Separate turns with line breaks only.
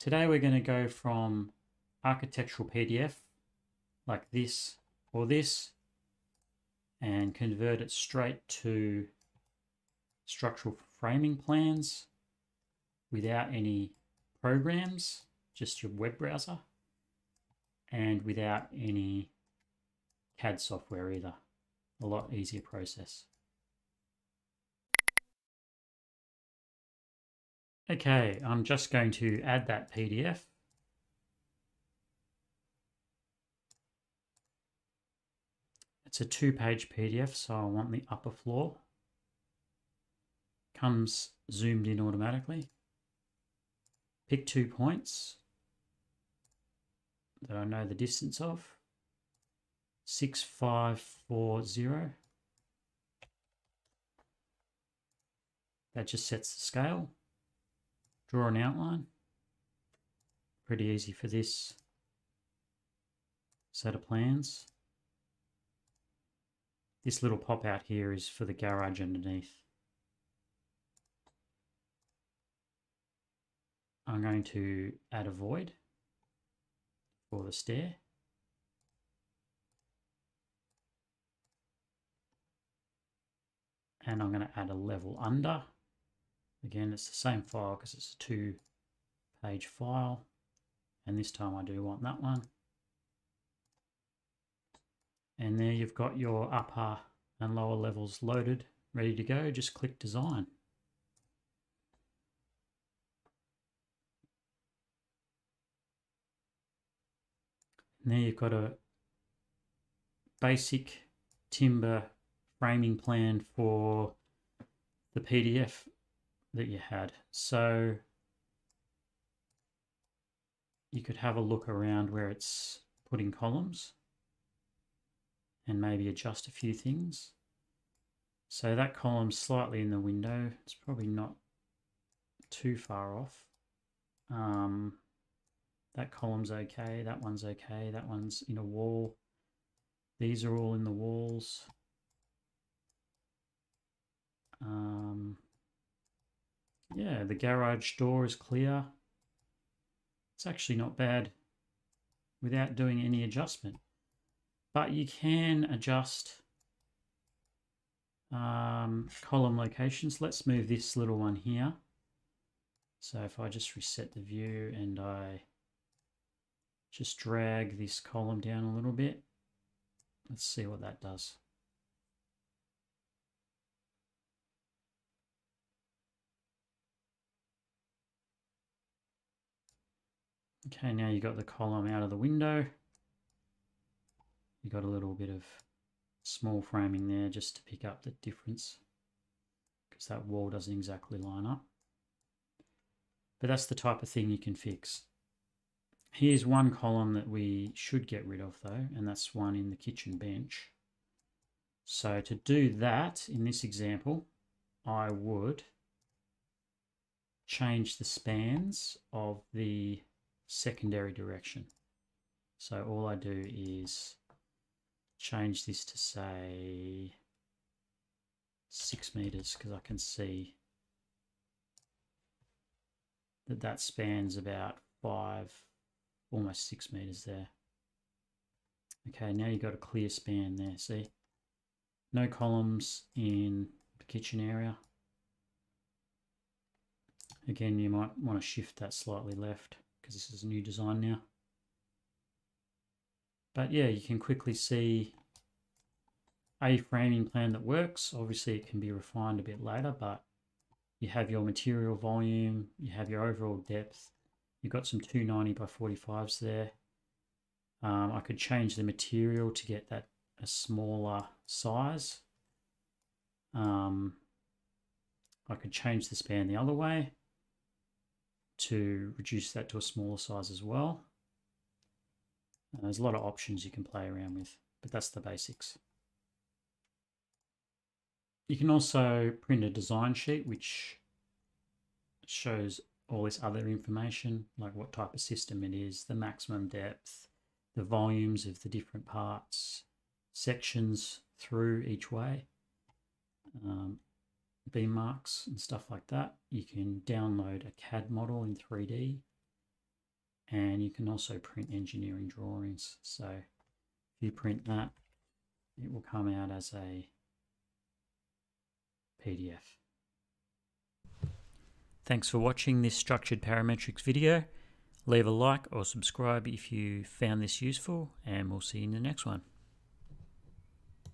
Today we're going to go from architectural PDF like this or this and convert it straight to structural framing plans without any programs, just your web browser, and without any CAD software either. A lot easier process. Okay, I'm just going to add that PDF. It's a two-page PDF, so I want the upper floor. Comes zoomed in automatically. Pick two points that I know the distance of. 6540. That just sets the scale draw an outline. Pretty easy for this set of plans. This little pop out here is for the garage underneath. I'm going to add a void for the stair. And I'm going to add a level under. Again, it's the same file because it's a two page file. And this time I do want that one. And there you've got your upper and lower levels loaded, ready to go. Just click design. And there you've got a basic timber framing plan for the PDF that you had. So you could have a look around where it's putting columns and maybe adjust a few things. So that column's slightly in the window. It's probably not too far off. Um, that column's okay. That one's okay. That one's in a wall. These are all in the walls. Um, yeah, the garage door is clear. It's actually not bad without doing any adjustment. But you can adjust um, column locations. Let's move this little one here. So if I just reset the view and I just drag this column down a little bit, let's see what that does. Okay, now you got the column out of the window. You got a little bit of small framing there just to pick up the difference because that wall doesn't exactly line up. But that's the type of thing you can fix. Here's one column that we should get rid of though, and that's one in the kitchen bench. So to do that, in this example, I would change the spans of the secondary direction. So all I do is change this to say six meters because I can see that that spans about five, almost six meters there. Okay, now you've got a clear span there, see? No columns in the kitchen area. Again, you might want to shift that slightly left because this is a new design now. But yeah, you can quickly see a framing plan that works. Obviously, it can be refined a bit later, but you have your material volume, you have your overall depth. You've got some 290 by 45s there. Um, I could change the material to get that a smaller size. Um, I could change the span the other way to reduce that to a smaller size as well. And there's a lot of options you can play around with, but that's the basics. You can also print a design sheet which shows all this other information, like what type of system it is, the maximum depth, the volumes of the different parts, sections through each way. Um, beam marks and stuff like that. You can download a CAD model in 3D and you can also print engineering drawings. So if you print that, it will come out as a PDF. Thanks for watching this structured parametrics video. Leave a like or subscribe if you found this useful and we'll see you in the next one.